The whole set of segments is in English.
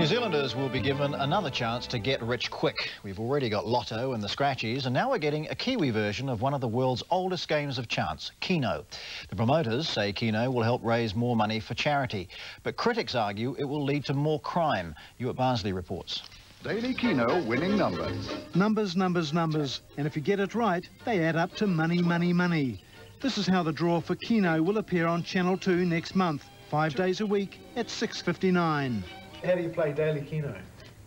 New Zealanders will be given another chance to get rich quick. We've already got Lotto and the Scratchies, and now we're getting a Kiwi version of one of the world's oldest games of chance, Keno. The promoters say Keno will help raise more money for charity, but critics argue it will lead to more crime. Ewart Barnsley reports. Daily Keno winning numbers. Numbers, numbers, numbers. And if you get it right, they add up to money, money, money. This is how the draw for Keno will appear on Channel 2 next month, five days a week at 6.59. How do you play daily Keno?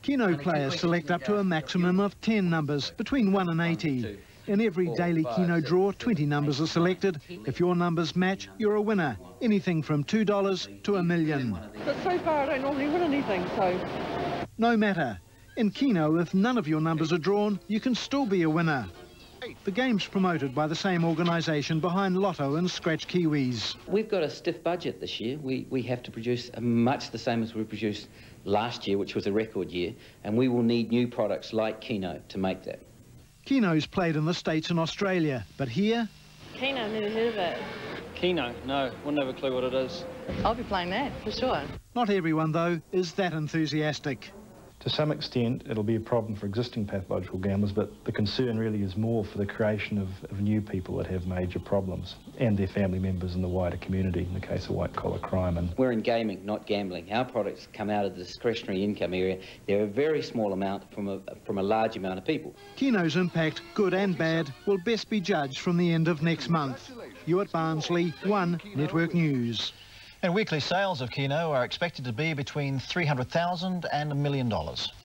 Keno players select up to a maximum of 10 numbers, between 1 and 80. In every daily Keno draw, 20 numbers are selected. If your numbers match, you're a winner. Anything from $2 to a million. But so far I don't normally win anything, so... No matter. In Keno, if none of your numbers are drawn, you can still be a winner. The game's promoted by the same organisation behind Lotto and Scratch Kiwis. We've got a stiff budget this year. We, we have to produce much the same as we produced last year, which was a record year, and we will need new products like Keno to make that. Keno's played in the States and Australia, but here... Keno, never heard of it. Keno, no, wouldn't have a clue what it is. I'll be playing that, for sure. Not everyone, though, is that enthusiastic. To some extent, it'll be a problem for existing pathological gamblers, but the concern really is more for the creation of, of new people that have major problems and their family members in the wider community, in the case of white-collar crime. And We're in gaming, not gambling. Our products come out of the discretionary income area. They're a very small amount from a, from a large amount of people. Keno's impact, good and bad, will best be judged from the end of next month. Ewart Barnsley, One Network News. And weekly sales of Keno are expected to be between 300,000 and a million dollars.